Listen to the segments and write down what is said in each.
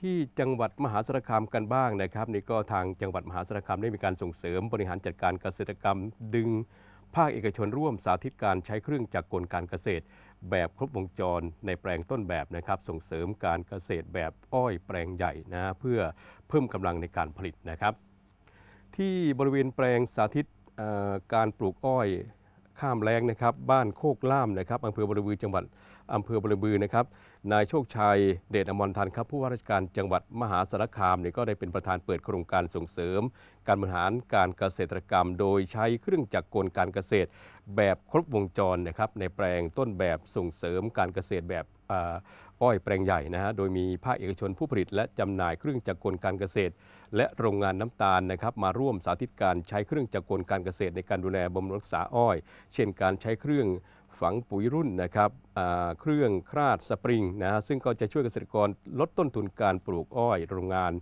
ที่จังหวัดมหาสารคามกันบ้างนะครับนี่ก็ทางจังหวัดมหาสารคามได้มีการส่งเสริมบริหารจัดการเกษตรกรรม ดึงภาคเอกชนร่วมสาธิตการใช้เครื่องจักรกลการเกษตร แบบครบวงจรในแปลงต้นแบบนะครับส่งเสริมการเกษตรแบบอ้อยแปลงใหญ่นะเพื่อเพิ่มกำลังในการผลิตนะครับ ที่บริเวณแปลงสาธิตการปลูกอ้อย ข้ามแล้งนะครับ บ้านโคกล่ามนะครับอำเภอบริบือจังหวัดอำเภอบริบือนะครับ นายโชคชัยเดชอมรทันครับผู้ว่าราชการจังหวัดมหาสารคามเนี่ยก็ได้เป็นประธานเปิดโครงการส่งเสริม การบริหารการเกษตรกรรม โดยใช้เครื่องจักรกลการเกษตร แบบครบวงจรนะครับในแปลงต้นแบบส่งเสริมการเกษตรแบบ อ้อยแปลงใหญ่นะฮะ โดยมีภาคเอกชนผู้ผลิต และจำหน่ายเครื่องจักรกลการเกษตร และโรงงานน้ำตาลนะครับมาร่วมสาธิตการใช้เครื่องจักรกลการเกษตร ในการดูแลบำรุงรักษาอ้อย เช่นการใช้เครื่องฝังปุ๋ยรุ่นนะครับเครื่องคราดสปริงนะฮะซึ่งก็จะช่วยเกษตรกรลดต้นทุนการปลูกอ้อยโรงงาน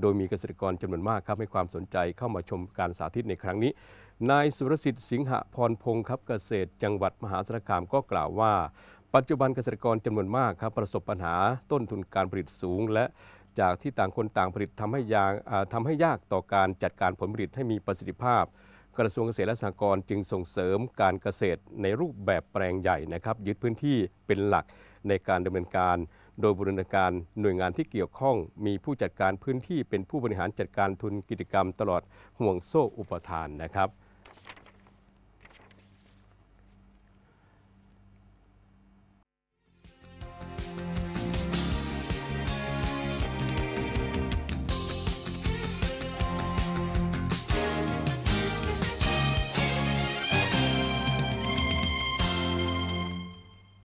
โดยมีเกษตรกรจำนวนมากครับให้ความสนใจเข้ามาชมการสาธิตในครั้งนี้ นายสุรสิทธิ์สิงหพรพงศ์ครับเกษตรจังหวัดมหาสารคามก็กล่าวว่า ปัจจุบันเกษตรกรจำนวนมากครับประสบปัญหาต้นทุนการผลิตสูง และจากที่ต่างคนต่างผลิตทำให้ยางอ่าทำให้ยากต่อการจัดการผลผลิตให้มีประสิทธิภาพ กระทรวงเกษตรและสหกรณ์จึงส่งเสริมการเกษตรในรูปแบบแปลงใหญ่นะครับยึดพื้นที่เป็นหลักในการดำเนินการ โดยบูรณาการหน่วยงานที่เกี่ยวข้อง มีผู้จัดการพื้นที่เป็นผู้บริหารจัดการทุนกิจกรรมตลอดห่วงโซ่อุปทานนะครับ